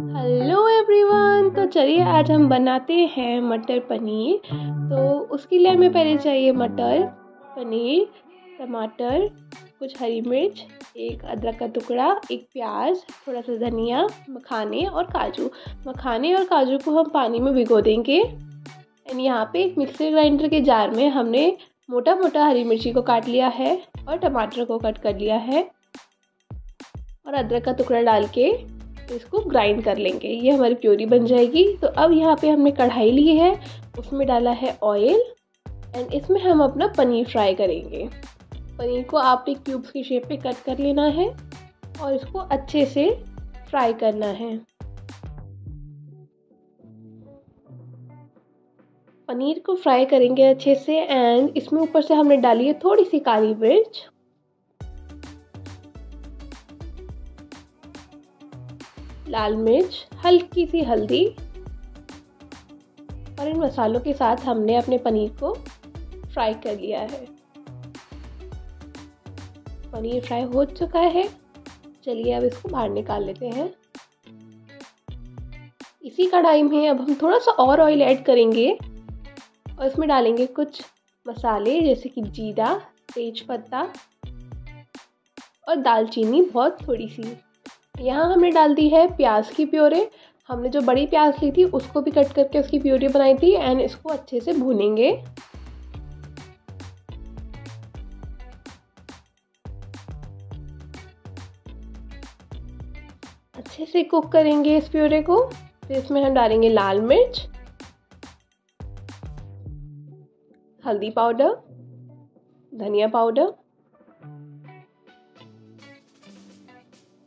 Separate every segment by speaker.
Speaker 1: Hello everyone तो चलिए आज हम बनाते हैं मटर पनीर। तो उसके लिए हमें पहले चाहिए मटर, पनीर, टमाटर, कुछ हरी मिर्च, एक अदरक का टुकड़ा, एक प्याज थोड़ा सा धनिया, मखाने और काजू। मखाने और काजू को हम पानी में भिगो देंगे। एंड यहाँ पे एक मिक्सर ग्राइंडर के जार में हमने मोटा मोटा हरी मिर्ची को काट लिया है और टमाटर को कट कर लिया है। और अदरक का टुकड़ा डाल के इसको ग्राइंड कर लेंगे। ये हमारी प्योरी बन जाएगी। तो अब यहाँ पे हमने कढ़ाई ली है। उसमें डाला है ऑयल एंड इसमें हम अपना पनीर फ्राई करेंगे। पनीर को आपने क्यूब्स की शेप पे कट कर लेना है और इसको अच्छे से फ्राई करना है। पनीर को फ्राई करेंगे अच्छे से एंड इसमें ऊपर से हमने डाली है थोड़ी सी काली मिर्च। लाल मिर्च, हल्की सी हल्दी और इन मसालों के साथ हमने अपने पनीर को फ्राई कर लिया है। पनीर फ्राई हो चुका है। चलिए अब इसको बाहर निकाल लेते हैं। इसी कढ़ाई में अब हम थोड़ा सा और ऑयल ऐड करेंगे और इसमें डालेंगे कुछ मसाले जैसे कि जीरा तेज पत्ता और दालचीनी बहुत थोड़ी सी। यहाँ हमने डाल दी है प्याज की प्योरे। हमने जो बड़ी प्याज ली थी, उसको भी कट करके उसकी प्योरी बनाई थी एंड इसको अच्छे से भूनेंगे। अच्छे से कुक करेंगे इस प्योरे को। फिर इसमें हम डालेंगे लाल मिर्च, हल्दी पाउडर, धनिया पाउडर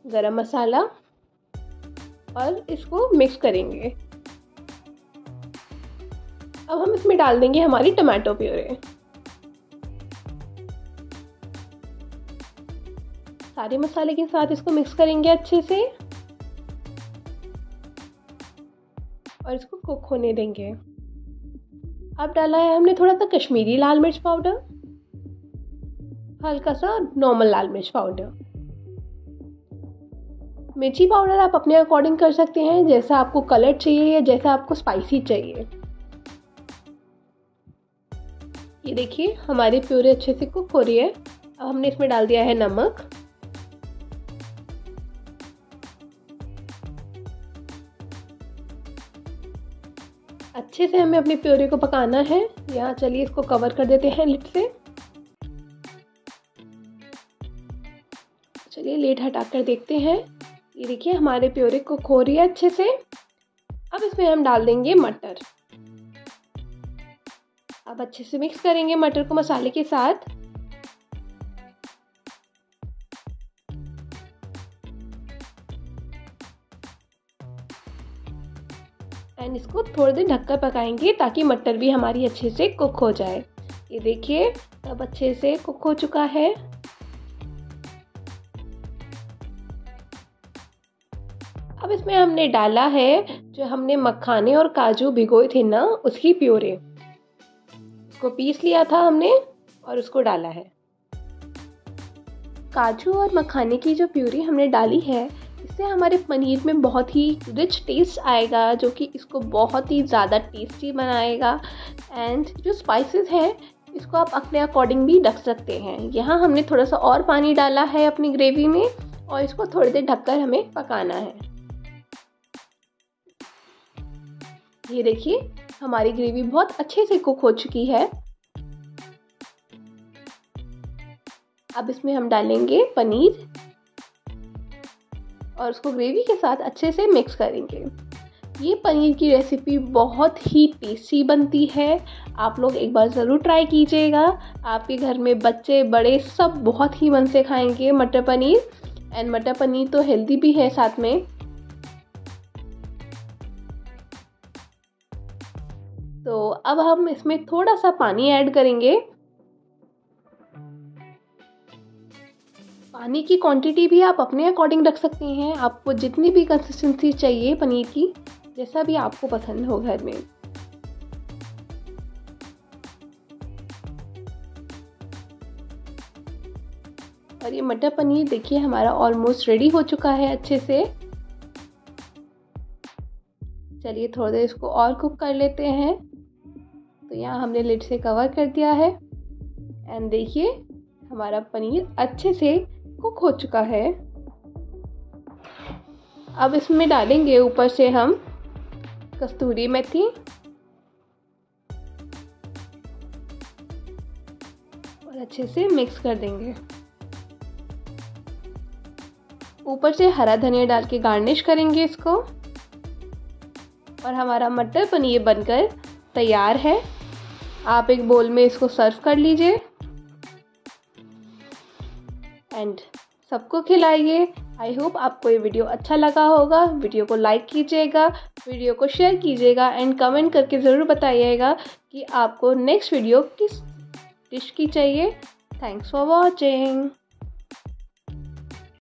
Speaker 1: गरम मसाला और इसको मिक्स करेंगे। अब हम इसमें डाल देंगे हमारी टमाटो प्योरे सारे मसाले के साथ इसको मिक्स करेंगे अच्छे से। और इसको कुक होने देंगे। अब डाला है हमने थोड़ा सा कश्मीरी लाल मिर्च पाउडर हल्का सा नॉर्मल लाल मिर्च पाउडर मिर्ची पाउडर आप अपने अकॉर्डिंग कर सकते हैं, जैसा आपको कलर चाहिए या जैसा आपको स्पाइसी चाहिए। ये देखिए, हमारी प्योरी अच्छे से कुक हो रही है। अब हमने इसमें डाल दिया है नमक। अच्छे से हमें अपनी प्योरी को पकाना है। यहाँ चलिए इसको कवर कर देते हैं लिट से। चलिए लेट हटा कर देखते हैं। ये देखिए, हमारे प्योरे को खो रही है अच्छे से। अब इसमें हम डाल देंगे मटर। अब अच्छे से मिक्स करेंगे मटर को मसाले के साथ। एंड इसको थोड़ी देर ढककर पकाएँगे ताकि मटर भी हमारी अच्छे से कुक हो जाए। ये देखिए, अब अच्छे से कुक हो चुका है। अब इसमें हमने डाला है जो हमने मखाने और काजू भिगोए थे ना, उसकी प्योरे। उसको पीस लिया था हमने और उसको डाला है। काजू और मखाने की जो प्यूरी हमने डाली है, इससे हमारे पनीर में बहुत ही रिच टेस्ट आएगा, जो कि इसको बहुत ही ज़्यादा टेस्टी बनाएगा। एंड जो स्पाइसेस हैं, इसको आप अपने अकॉर्डिंग भी रख सकते हैं। यहाँ हमने थोड़ा सा और पानी डाला है अपनी ग्रेवी में और इसको थोड़ी देर ढककर हमें पकाना है। ये देखिए, हमारी ग्रेवी बहुत अच्छे से कुक हो चुकी है। अब इसमें हम डालेंगे पनीर और उसको ग्रेवी के साथ अच्छे से मिक्स करेंगे। ये पनीर की रेसिपी बहुत ही टेस्टी बनती है। आप लोग एक बार ज़रूर ट्राई कीजिएगा। आपके घर में बच्चे, बड़े सब बहुत ही मन से खाएँगे मटर पनीर। एंड मटर पनीर तो हेल्दी भी है साथ में। तो अब हम इसमें थोड़ा सा पानी ऐड करेंगे। पानी की क्वांटिटी भी आप अपने अकॉर्डिंग रख सकते हैं। आपको जितनी भी कंसिस्टेंसी चाहिए पनीर की, जैसा भी आपको पसंद हो घर में। और ये मटर पनीर देखिए हमारा ऑलमोस्ट रेडी हो चुका है अच्छे से। चलिए थोड़ी देर इसको और कुक कर लेते हैं। तो यहाँ हमने लिड से कवर कर दिया है। एंड देखिए, हमारा पनीर अच्छे से कुक हो चुका है। अब इसमें डालेंगे ऊपर से हम कस्तूरी मेथी। और अच्छे से मिक्स कर देंगे। ऊपर से हरा धनिया डाल के गार्निश करेंगे इसको। और हमारा मटर पनीर बनकर तैयार है। आप एक बोल में इसको सर्व कर लीजिए। एंड सबको खिलाइए। आई होप आपको ये वीडियो अच्छा लगा होगा। वीडियो को लाइक कीजिएगा। वीडियो को शेयर कीजिएगा। एंड कमेंट करके ज़रूर बताइएगा कि आपको नेक्स्ट वीडियो किस डिश की चाहिए। Thanks for watching